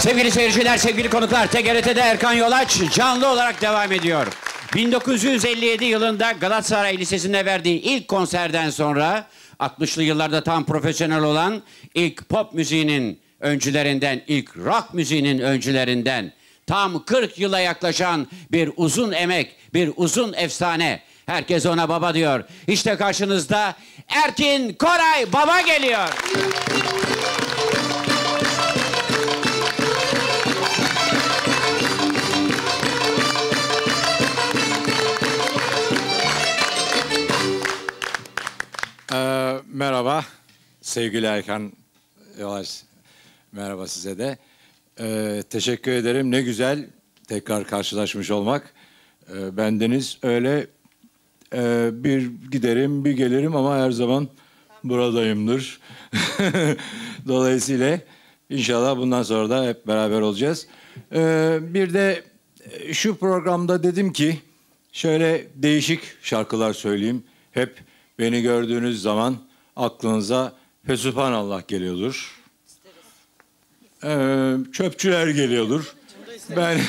Sevgili seyirciler, sevgili konuklar, TGRT'de Erkan Yolaç canlı olarak devam ediyor. 1957 yılında Galatasaray Lisesi'nde verdiği ilk konserden sonra 60'lı yıllarda tam profesyonel olan ilk pop müziğinin öncülerinden, ilk rock müziğinin öncülerinden tam 40 yıla yaklaşan bir uzun emek, bir uzun efsane. Herkes ona baba diyor. İşte karşınızda Erkin Koray baba geliyor. Ee, merhaba sevgili Erkan Yavaş. Merhaba size de. Ee, teşekkür ederim. Ne güzel tekrar karşılaşmış olmak. Ee, bendeniz öyle e, bir giderim bir gelirim ama her zaman buradayımdır. Dolayısıyla inşallah bundan sonra da hep beraber olacağız. Ee, bir de e, şu programda dedim ki şöyle değişik şarkılar söyleyeyim. Hep beni gördüğünüz zaman aklınıza Fesubhanallah geliyordur. Ee, çöpçüler geliyordur. Ben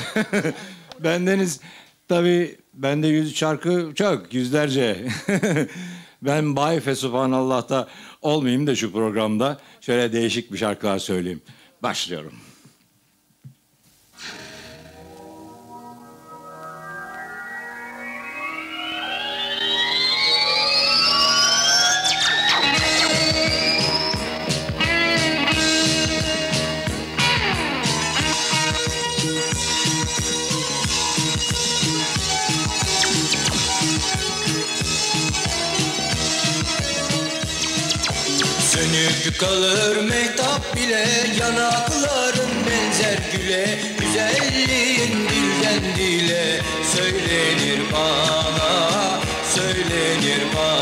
bendeniz tabii bende yüz şarkı çok yüzlerce. ben Bay Fesubhanallah'ta olmayayım da şu programda şöyle değişik bir şarkılar söyleyeyim. Başlıyorum. Kalır mehtap bile yanakların benzer güle. Güzelliğin dilden dile söylenir bana Söylenir bana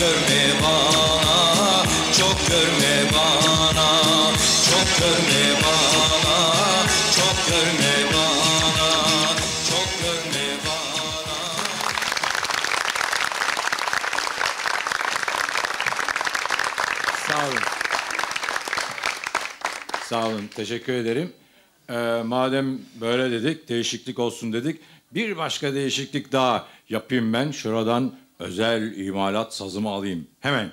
görme bana Çok görme bana Çok görme bana Çok görme bana Çok görme bana Sağ olun. Sağ olun. Teşekkür ederim. Ee, madem böyle dedik, değişiklik olsun dedik. Bir başka değişiklik daha yapayım ben. Şuradan özel imalat sazımı alayım. Hemen.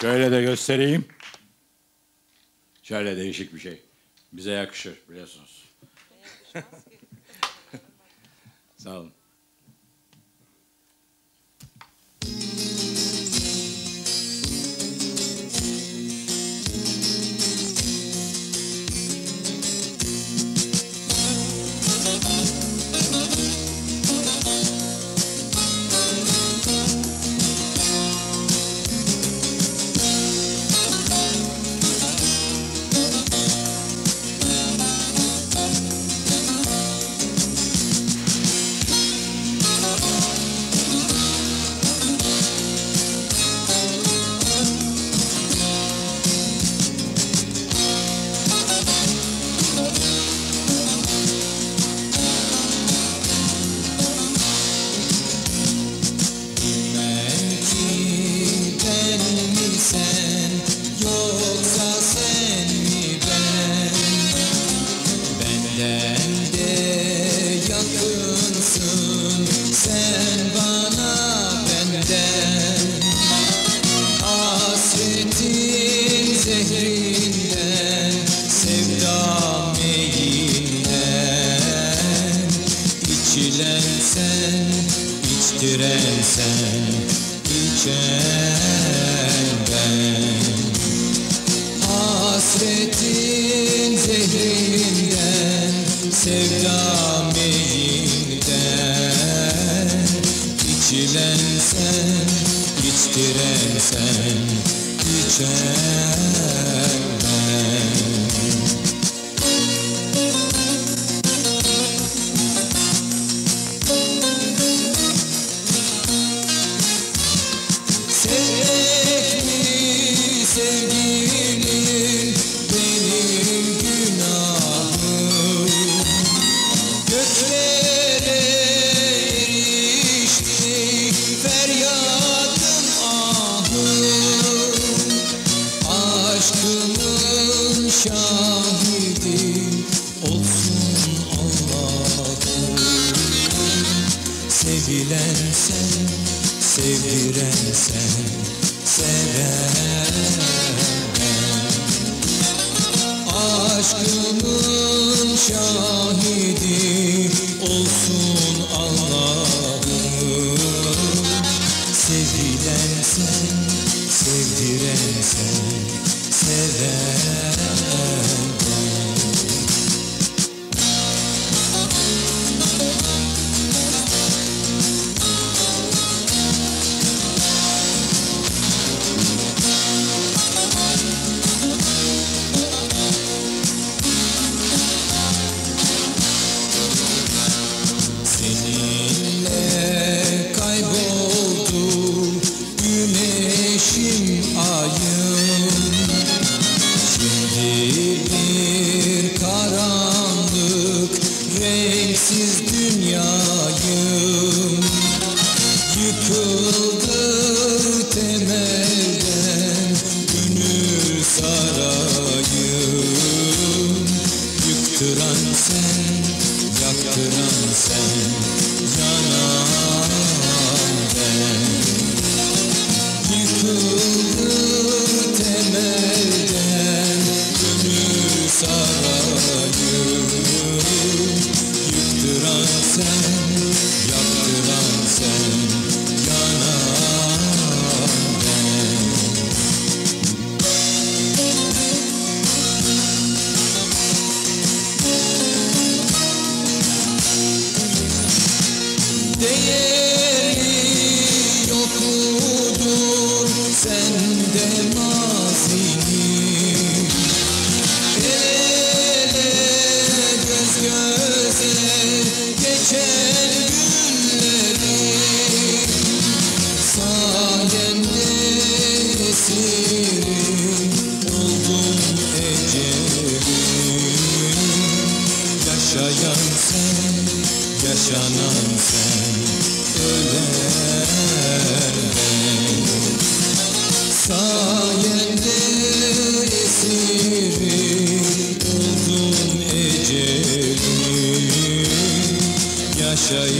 Şöyle de göstereyim. Şöyle değişik bir şey. Bize yakışır biliyorsunuz. Sağ olun.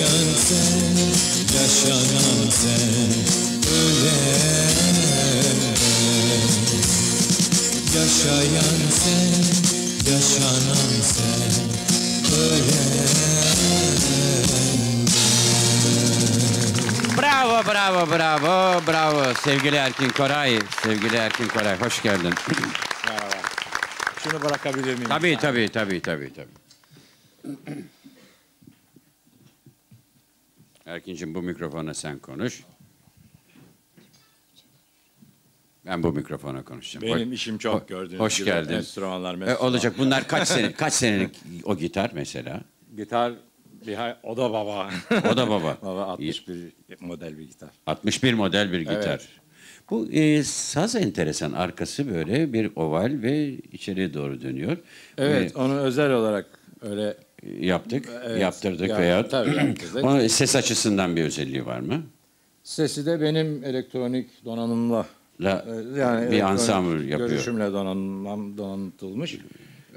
Yaşayan sen, yaşanan sen, ölen ben Yaşayan sen, yaşanan sen, ölen. Bravo, bravo, bravo, bravo. Sevgili Erkin Koray, sevgili Erkin Koray, hoş geldin. Şunu bırakabilir miyim? Tabii, tabii, tabii, tabii, tabii. Erkin'cim bu mikrofona sen konuş. Ben bu mikrofona konuşacağım. Benim Hoş- işim çok gördüğünüz Hoş gibi. geldin. Enstrümanlar, E, menstrümanlar. olacak. Bunlar kaç sene kaç senelik o gitar mesela? Gitar, bir hay- o da baba. O da baba. baba 61 model bir gitar. 61 model bir gitar. Evet. Bu e, saz enteresan. Arkası böyle bir oval ve içeriye doğru dönüyor. Evet, onu özel olarak öyle E, yaptık, Evet, yaptırdık ya- veya tabii yaptırdık. Onun ses açısından bir özelliği var mı? sesi de benim elektronik donanımla La, e, yani bir elektronik ansambl yapıyor. Görüşümle donanım, donatılmış.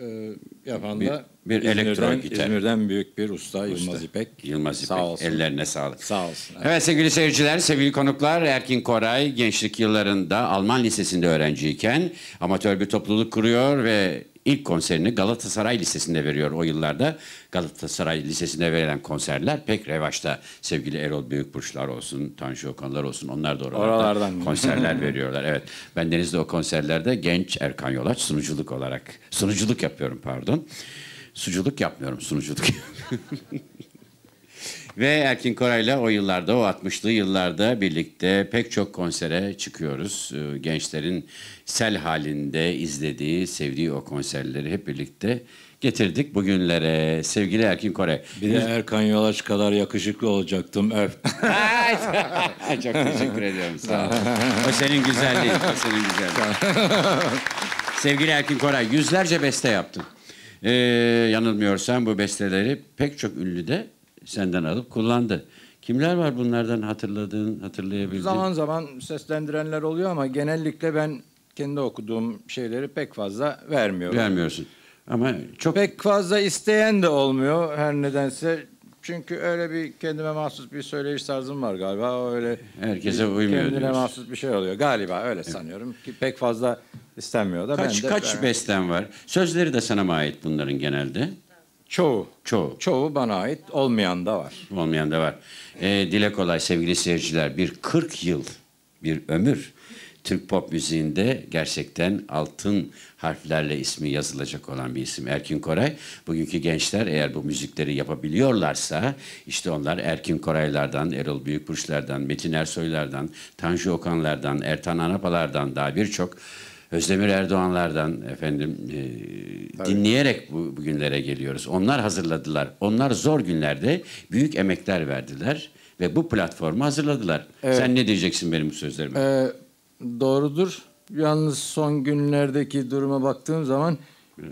E, yapan Bir- da bir İzmir'den, elektron gitar. İzmir'den büyük bir usta, Yılmaz İpek. Yılmaz İpek. Sağ olsun. Ellerine sağlık. Sağ olsun. Evet sevgili seyirciler, sevgili konuklar Erkin Koray gençlik yıllarında Alman Lisesi'nde öğrenciyken amatör bir topluluk kuruyor ve ilk konserini Galatasaray Lisesi'nde veriyor o yıllarda. Galatasaray Lisesi'nde verilen konserler pek revaçta. Sevgili Erol Büyükburçlar olsun, Tanju Okanlar olsun onlar da oralarda Oralardan. konserler veriyorlar. Evet ben Deniz'de o konserlerde genç Erkan Yolaç sunuculuk olarak, sunuculuk yapıyorum pardon. Suculuk yapmıyorum, sunuculuk Ve Erkin Koray'la o yıllarda, o 60'lı yıllarda birlikte pek çok konsere çıkıyoruz. Ee, Gençlerin sel halinde izlediği, sevdiği o konserleri hep birlikte getirdik bugünlere. Sevgili Erkin Koray. Bir de Erkan Yolaç kadar yakışıklı olacaktım. Öf. Çok teşekkür ediyorum. Sağ ol. O senin güzelliğin. O senin güzelliğin. Sevgili Erkin Koray, yüzlerce beste yaptın. Ee, yanılmıyorsam bu besteleri pek çok ünlü de senden alıp kullandı. Kimler var bunlardan hatırladığın, hatırlayabildiğin? zaman zaman seslendirenler oluyor ama genellikle ben kendi okuduğum şeyleri pek fazla vermiyorum. Vermiyorsun. Ama çok Pek fazla isteyen de olmuyor her nedense. Çünkü öyle bir kendime mahsus bir söyleyiş tarzım var galiba. Öyle Herkese uymuyor Kendine diyorsun. mahsus bir şey oluyor galiba öyle sanıyorum ki pek fazla istenmiyor da kaç ben de kaç ben- besten var? Sözleri de sana mı ait bunların genelde? Çoğu Çoğu. çoğu bana ait olmayan da var. Olmayan da var. Ee, dile kolay sevgili seyirciler. Bir 40 yıl, bir ömür Türk pop müziğinde gerçekten altın harflerle ismi yazılacak olan bir isim Erkin Koray. Bugünkü gençler eğer bu müzikleri yapabiliyorlarsa işte onlar Erkin Koraylardan, Erol Büyükburçlardan, Metin Ersoylardan, Tanju Okanlardan, Ertan Anapalardan daha birçok Özdemir Erdoğanlardan efendim e, dinleyerek bu bugünlere geliyoruz. Onlar hazırladılar. Onlar zor günlerde büyük emekler verdiler ve bu platformu hazırladılar. Sen ne diyeceksin benim bu sözlerime? Ee, doğrudur. Yalnız son günlerdeki duruma baktığım zaman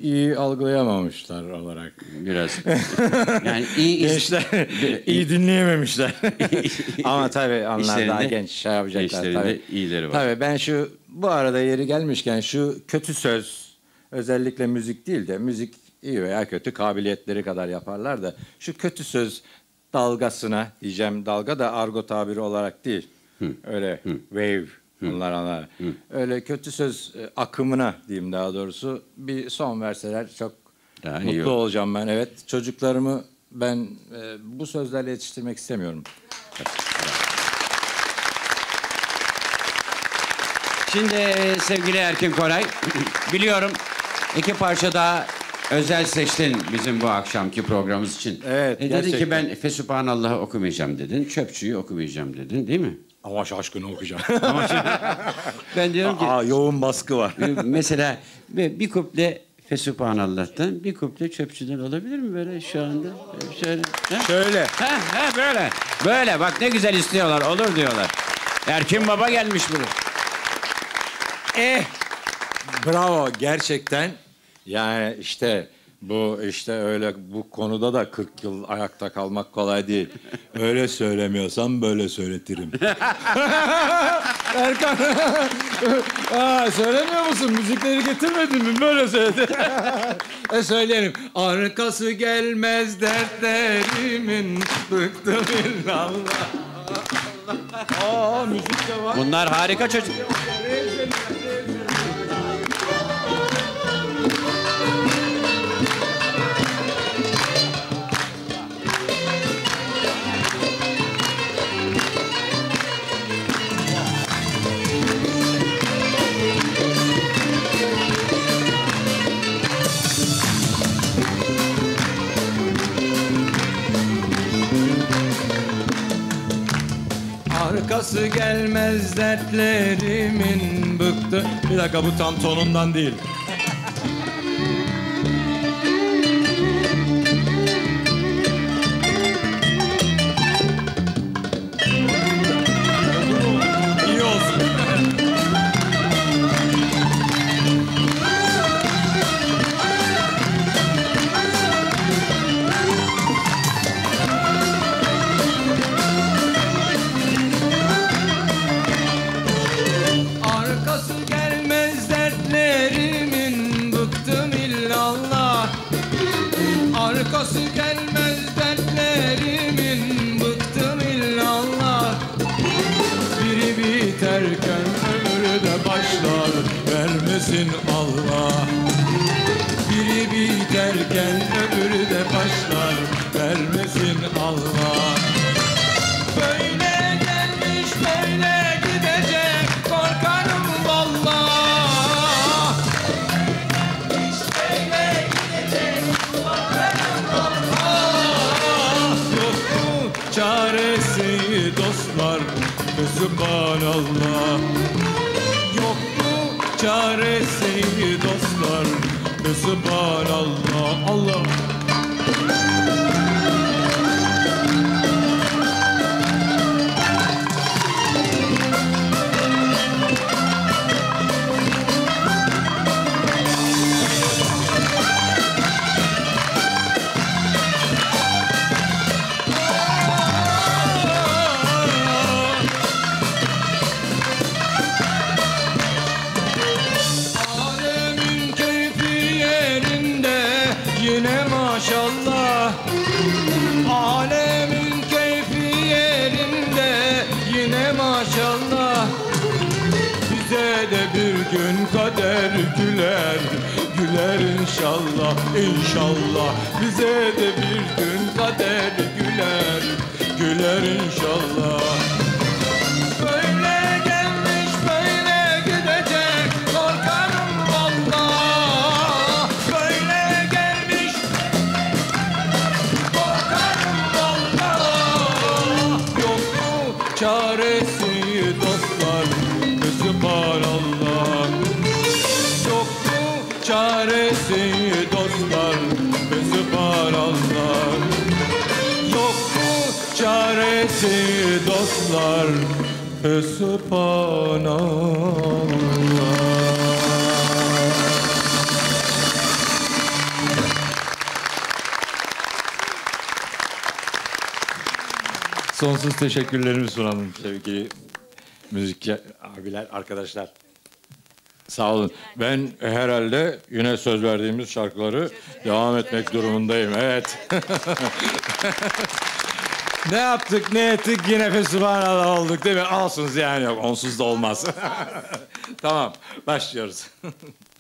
iyi algılayamamışlar olarak. Biraz yani iyi Gençler iyi dinleyememişler. Ama tabii onlar daha İşlerinde- genç şey yapacaklar. Tabii. iyileri var. Tabii ben şu bu arada yeri gelmişken şu kötü söz özellikle müzik değil de müzik iyi veya kötü kabiliyetleri kadar yaparlar da şu kötü söz dalgasına diyeceğim dalga da argo tabiri olarak değil. Öyle wave onlar onlar. Öyle kötü söz e, akımına diyeyim daha doğrusu bir son verseler çok Daha iyi mutlu olur. olacağım ben. Evet çocuklarımı ben e, bu sözlerle yetiştirmek istemiyorum. Şimdi sevgili Erkin Koray, biliyorum iki parça daha özel seçtin bizim bu akşamki programımız için. Evet, E, dedin ki gerçekten. ben Fesubhanallah'ı okumayacağım dedin, Çöpçüyü okumayacağım dedin değil mi? Ama şaşkın okuyacağım. Ben diyorum ki Aa, yoğun baskı var. e, mesela bir kuple Fesubhanallah'tan bir kuple Çöpçü'den olabilir mi böyle şu anda? E, Şöyle. ha? Şöyle. Ha, ha, böyle. Böyle bak ne güzel istiyorlar olur diyorlar. Erkin Baba gelmiş buraya. Eh, bravo gerçekten. Yani işte bu işte öyle bu konuda da 40 yıl ayakta kalmak kolay değil. Öyle söylemiyorsam böyle söyletirim. Erkan. Aa, söylemiyor musun? Müzikleri getirmedin mi? Böyle söyledi. e söyleyelim. Arkası gelmez dertlerimin. Bıktım illallah. Aa müzik de var. Bunlar harika çocuk. Arkası gelmez dertlerimin bıktı. Bir dakika bu tam tonundan değil. Ve subhanallah Yok mu çaresi dostlar. Ve subhanallah Allah inşallah inşallah. Bize de bir gün kader güler. Güler inşallah Sübhanallah Sonsuz teşekkürlerimi sunalım sevgili müzikçi abiler, arkadaşlar. Sağ olun. Ben herhalde yine söz verdiğimiz şarkıları devam etmek durumundayım. Evet. ne yaptık ne ettik yine fesubhanallah olduk değil mi? Alsınız yani yok onsuz da olmaz. tamam başlıyoruz.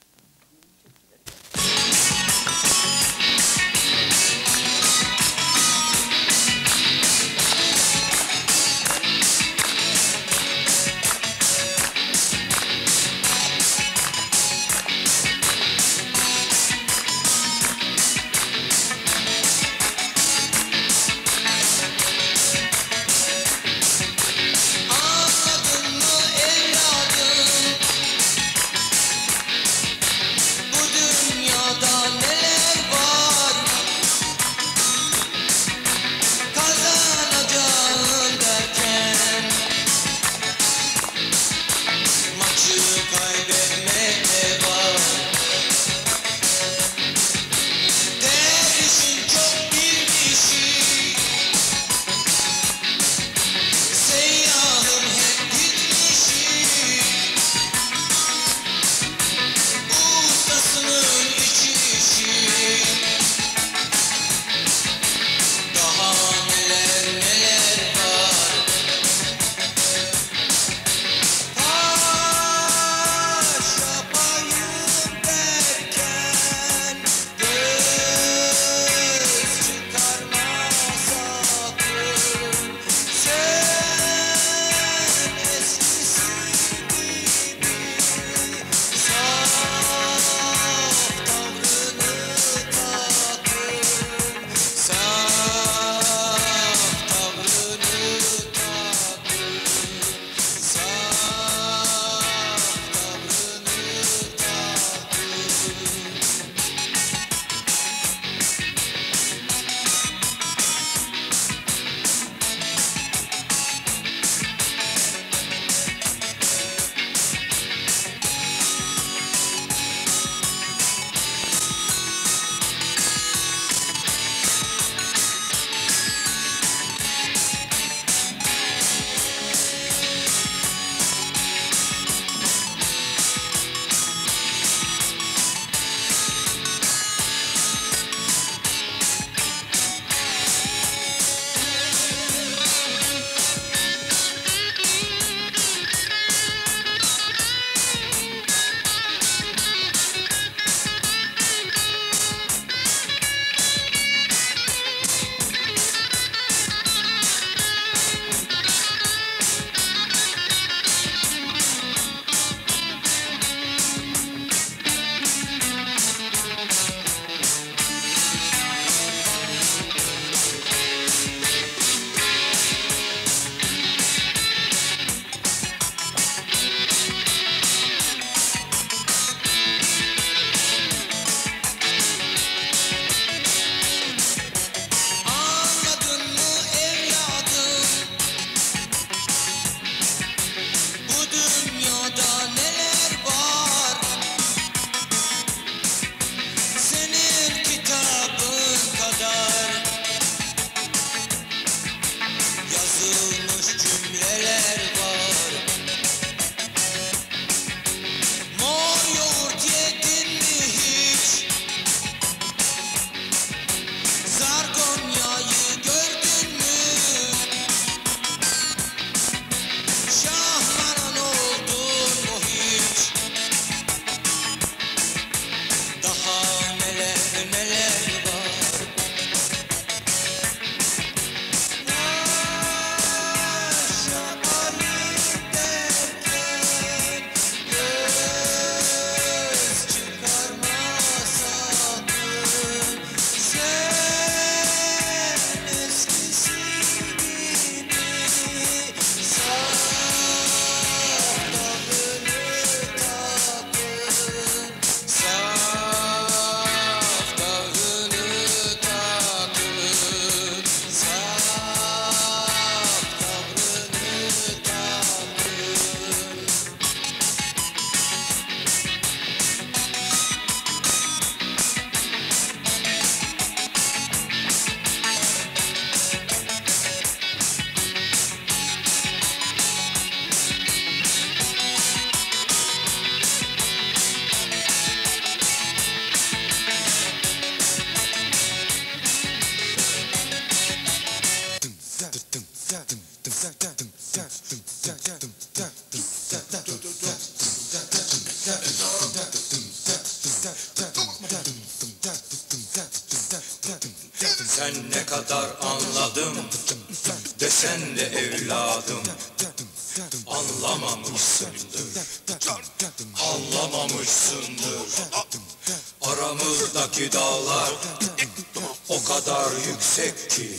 yüksek ki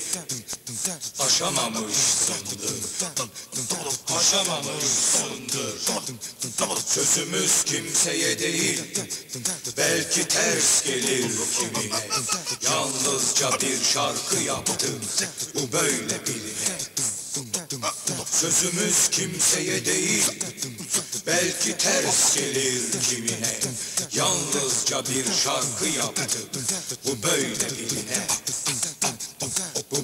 Aşamamışsındır Aşamamışsındır Sözümüz kimseye değil. Belki ters gelir kimine. Yalnızca bir şarkı yaptım. Bu böyle biline Sözümüz kimseye değil. Belki ters gelir kimine. Yalnızca bir şarkı yaptım. Bu böyle biline Bu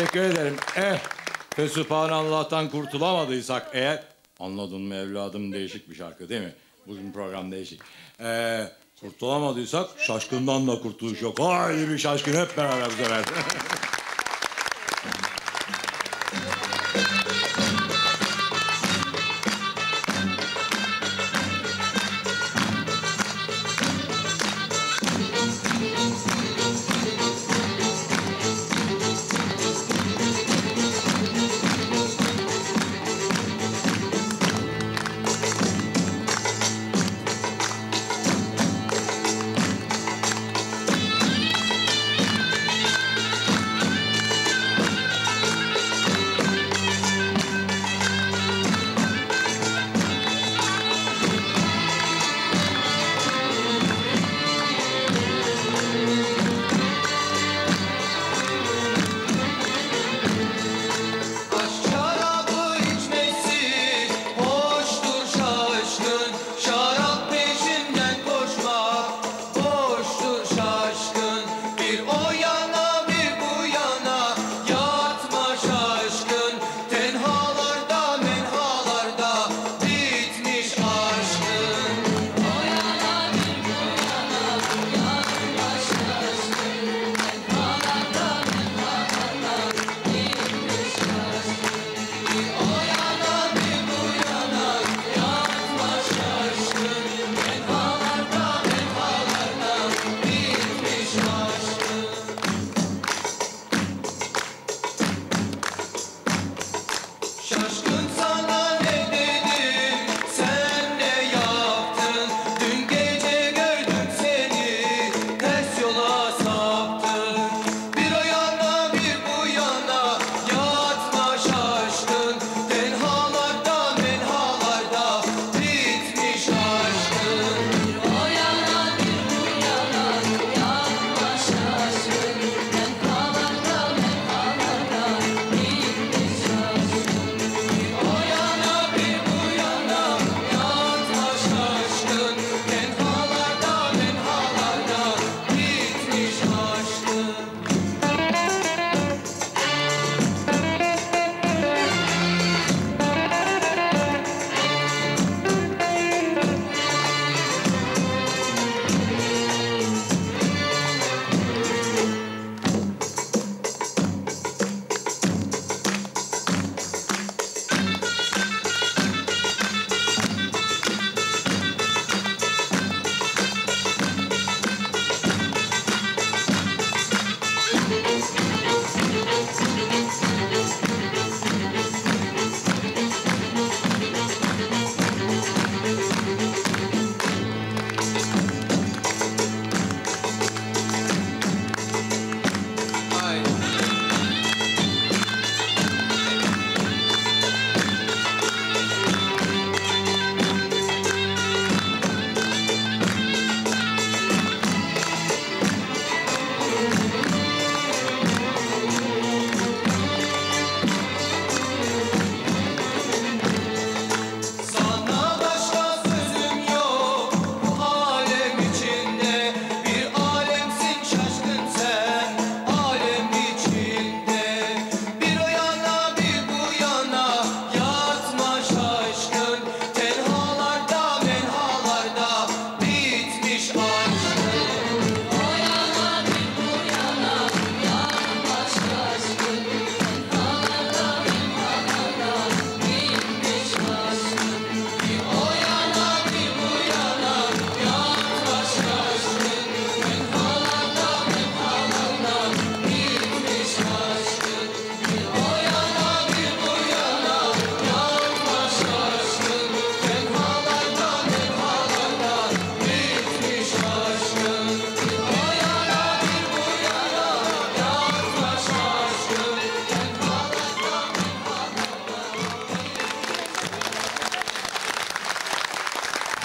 Teşekkür ederim. Eh, Fesubhanallah'tan kurtulamadıysak eğer... Anladın mı evladım değişik bir şarkı değil mi? Bugün program değişik. Ee, kurtulamadıysak şaşkından da kurtuluş yok. Haydi bir şaşkın hep beraber bu sefer.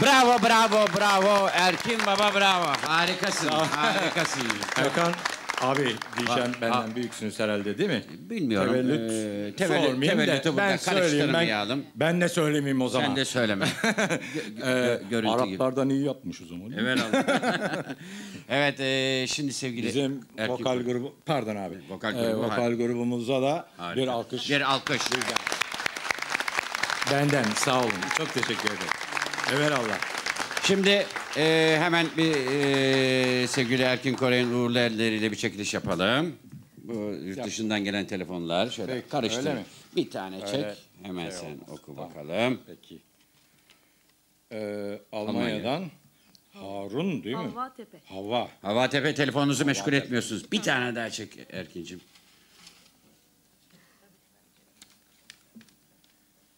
Bravo, bravo, bravo. Erkin Baba bravo. Harikasın, harikasın. Erkan abi diyeceğim benden ha. büyüksünüz herhalde değil mi? Bilmiyorum. Tevellüt, Ee, tevellüt- sormayayım tevellütü burada ben söyleyeyim ben, ben de söylemeyeyim o zaman. Sen de söyleme. Ee, görüntü gibi. Araplardan iyi yapmış o zaman. Evet Evet, e, şimdi sevgili Bizim Erkin vokal grubu pardon abi. Vokal Ee, grubu, vokal harika. grubumuza da Harika. bir alkış Bir alkış. benden sağ olun. Çok teşekkür ederim. Evet Allah. Şimdi e, hemen bir e, sevgili Erkin Koray'ın uğurlu elleriyle bir çekiliş yapalım. Bu yurt dışından gelen telefonlar şöyle Peki, karıştır. öyle mi? Bir tane çek. Öyle Hemen şey sen olmaz. oku Tamam. bakalım. Peki. Ee, Almanya'dan Harun değil mi? Tepe. Hava. Hava Tepe telefonunuzu meşgul etmiyorsunuz. Bir tane daha çek Erkin'cim.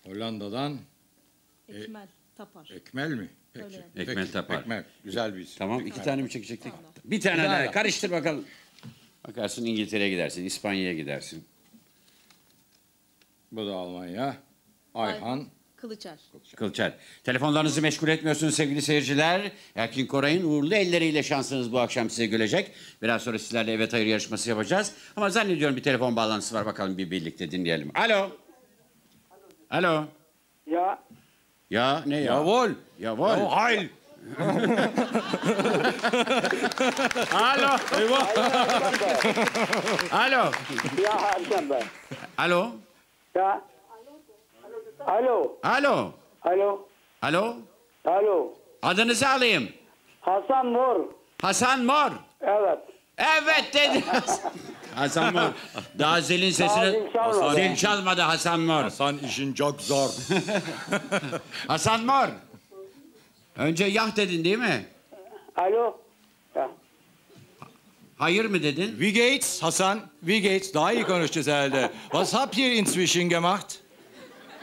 Hollanda'dan Ekmel Tapar. Ekmel mi? Peki. Öyle yani. Ekmel Peki, Tapar. Ekmel. Güzel bir isim. Tamam iki tane mi çekecektik? Bir tane daha karıştır bakalım. Bakarsın İngiltere'ye gidersin, İspanya'ya gidersin. Bu da Almanya. Ayhan. Kılıçer. Kılçer. Telefonlarınızı meşgul etmiyorsunuz sevgili seyirciler. Erkin Koray'ın uğurlu elleriyle şansınız bu akşam size gülecek. Biraz sonra sizlerle evet hayır yarışması yapacağız. Ama zannediyorum bir telefon bağlantısı var. Bakalım bir birlikte dinleyelim. Alo. Alo. Ya Ya ne ya? Jawohl. Jawohl. Oh, heil. Alo. Alo. ya Hakan Bey. Alo. Ya. Alo. Alo. Alo. Alo. Alo. Adınızı alayım. Hasan Mor. Hasan Mor. Evet. Evet dedi. Hasan Mor. Daha zilin sesini... zil çalmadı. Zil çalmadı Hasan Mor. Hasan işin çok zor. Hasan Mor. Önce yah dedin değil mi? Alo. Ya. Hayır mı dedin? Wie geht's Hasan? Wie geht's? Daha iyi konuşacağız herhalde. Was habt ihr inzwischen gemacht?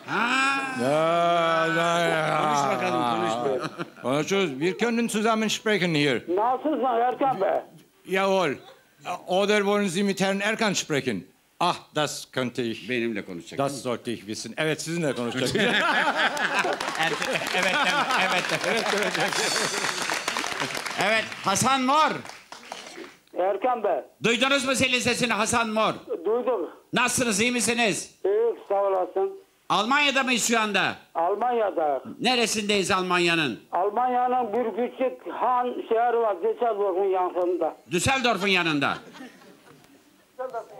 Ha. Ja, ja, ja. Konuş bakalım konuş. Konuşuyoruz. Wir können zusammen sprechen hier. Nasılsın Erkan Bey? Jawohl. Oder wollen Sie mit Herrn Erkan sprechen? Ah, das könnte ich. Benimle konuşacak. Das sollte ich wissen. Evet sizinle konuşacak. evet, evet, evet, evet, evet. Hasan Mor. Erkan Bey. Duydunuz mu zilin sesini Hasan Mor? Duydum. Nasılsınız, iyi misiniz? İyi. Almanya'da mıyız şu anda? Almanya'da. Neresindeyiz Almanya'nın? Almanya'nın bir küçük Han şehri var. Düsseldorf'un yanında. Düsseldorf'un yanında.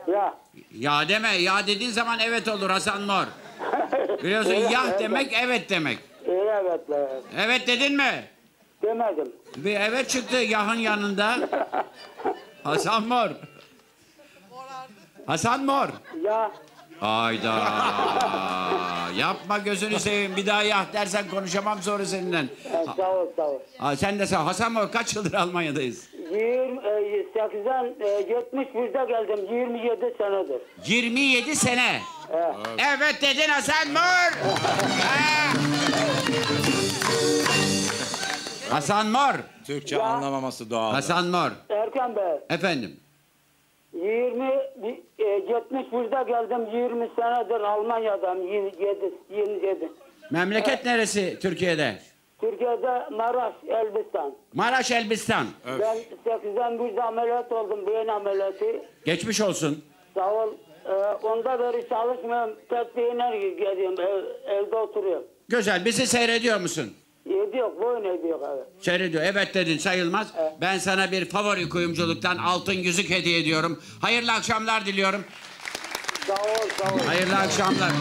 Ya. Ya deme, ya dediğin zaman evet olur Hasan Mor. Biliyorsun Evet, yah evet. demek evet demek. Evet. evet. Evet dedin mi? Demedim. Bir evet çıktı yahın yanında. Hasan Mor. Hasan Mor. Ya. Hayda. Yapma gözünü seveyim. Bir daha yah dersen konuşamam sonra seninle. e, Sağ ol sağ ol. Ha, sen de sağ. Hasan Mor kaç yıldır Almanya'dayız? 28'den e, 71'de geldim. 27 senedir. 27 sene. Evet. Evet dedin Hasan Mor. Ha. Hasan Mor. Türkçe anlamaması doğal. Hasan Mor. Erkan Bey. Efendim. 20 e, 71'de geldim 20 senedir Almanya'dan 27 27. Memleket neresi Türkiye'de? Türkiye'de Maraş, Elbistan. Maraş Elbistan. Ben 81'de ameliyat oldum beyin ameliyatı. Geçmiş olsun. Sağ ol. E, onda beri çalışmıyorum. Tek beyine geliyorum. Ev, evde oturuyorum. Güzel. Bizi seyrediyor musun? Yedi yok, boyun ediyor evet. Seyrediyor. Evet dedin sayılmaz. Ben sana bir favori kuyumculuktan altın yüzük hediye ediyorum. Hayırlı akşamlar diliyorum. Sağ ol, sağ ol. Hayırlı akşamlar.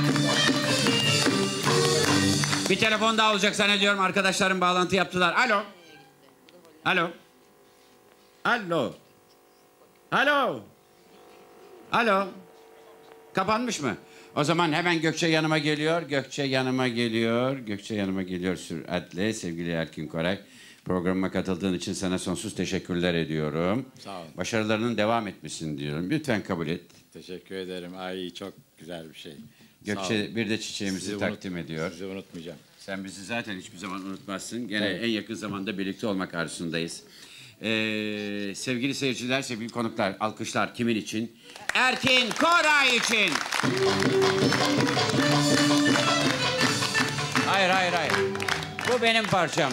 Bir telefon daha olacak zannediyorum. Arkadaşlarım bağlantı yaptılar. Alo. Alo. Alo. Alo. Alo. Kapanmış mı? O zaman hemen Gökçe yanıma geliyor. Gökçe yanıma geliyor. Gökçe yanıma geliyor süratle. Sevgili Erkin Koray. Programıma katıldığın için sana sonsuz teşekkürler ediyorum. Sağ ol. Başarılarının devam etmesin diyorum. Lütfen kabul et. Teşekkür ederim. Ay çok güzel bir şey. Olun. Gökçe bir de çiçeğimizi Sizi takdim unut- ediyor. Sizi unutmayacağım. Sen bizi zaten hiçbir zaman unutmazsın. Gene Evet. en yakın zamanda birlikte olmak arzusundayız. Ee, sevgili seyirciler, sevgili konuklar, alkışlar kimin için? Erkin Koray için. Hayır, hayır, hayır. Bu benim parçam.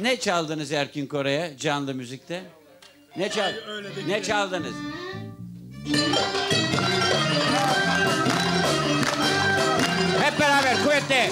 Ne çaldınız Erkin Koray'a canlı müzikte? Ne çal Ne çaldınız? Hep beraber kuvvetle.